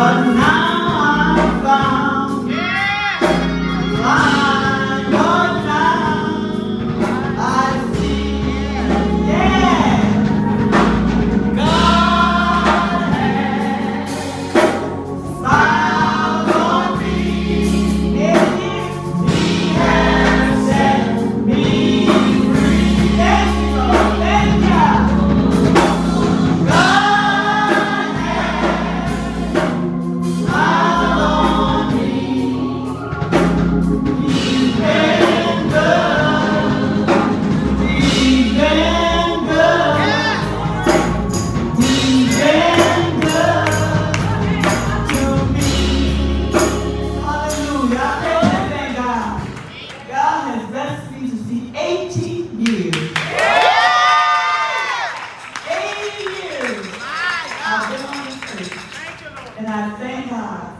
But now I've found 80 years. Yeah. 80 years. I've been on this street. And I thank God.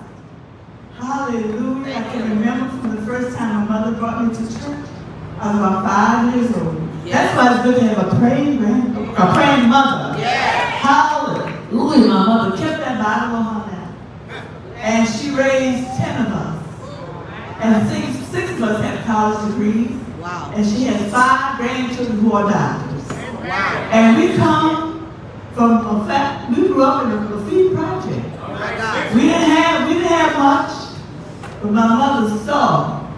Hallelujah. I can remember from the first time my mother brought me to church. I was about five years old. Yes. That's why it's good to have a praying grand, a praying mother. Yes. Hallelujah. My mother kept that Bible on her And she raised ten of us. And six, six of us had college degrees. Wow. And she has five grandchildren who are doctors. Wow. And we come from a fact, we grew up in a graffiti project. Oh my God. We didn't have, we didn't have much, but my mother saw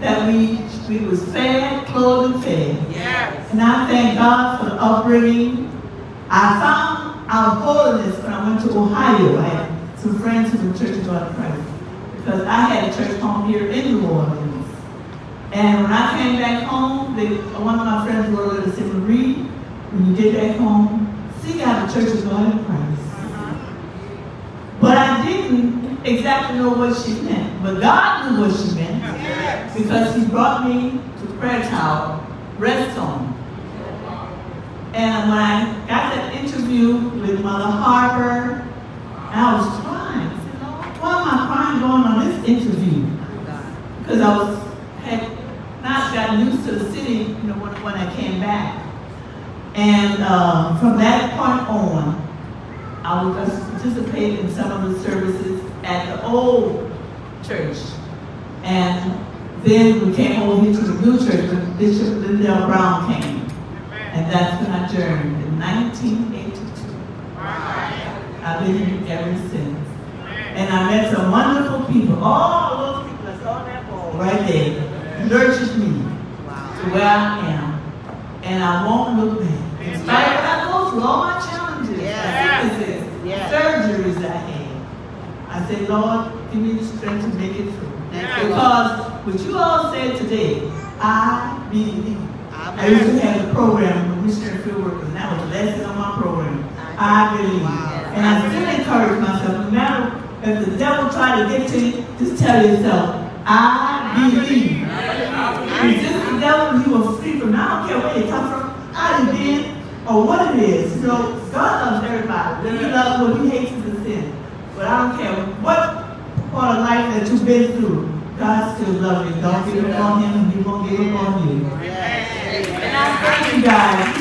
that we, we was fed, clothed, and fed. Yes. And I thank God for the upbringing. I found our holiness when I went to Ohio. I had some friends who were Church of God Christ. Because I had a church home here in New Orleans. And when I came back home, they, one of my friends wrote to say, Marie, when you get back home, seek out the Church of God in Christ. Uh-huh. But I didn't exactly know what she meant. But God knew what she meant because He brought me to Prayer Tower, Rest Home. And when I got that interview with Mother Harper, I was crying. I said, why am I crying going on this interview? Oh, because I was had not gotten used to the city, you know, when, I came back. And uh, from that point on, I would participate in some of the services at the old church. And then we came over here to the new church when Bishop Lindell Brown came. And that's when I journeyed in 1982. I've been here ever since. And I met some wonderful people. All those people that's on that wall right there nurtured me to where I am. And I won't look back. In spite of what I go through, all my challenges, Yeah. sicknesses, Yeah. surgeries I had. I said, Lord, give me the strength to make it through. You. Because what you all said today, I believe. I used to have a program with missionary field workers, and that was the lesson on my program. I believe. Wow. And I still encourage myself, no matter if the devil try to get to you, just tell yourself, I believe. Resist the devil he will flee from you. I don't care where you come from, how you been, or what it is. You know, God loves everybody. He loves, what he hates is a sin. But I don't care what part of life that you've been through, God still loves you. Don't give up on him and he won't give up on you. Yes. And I thank you guys.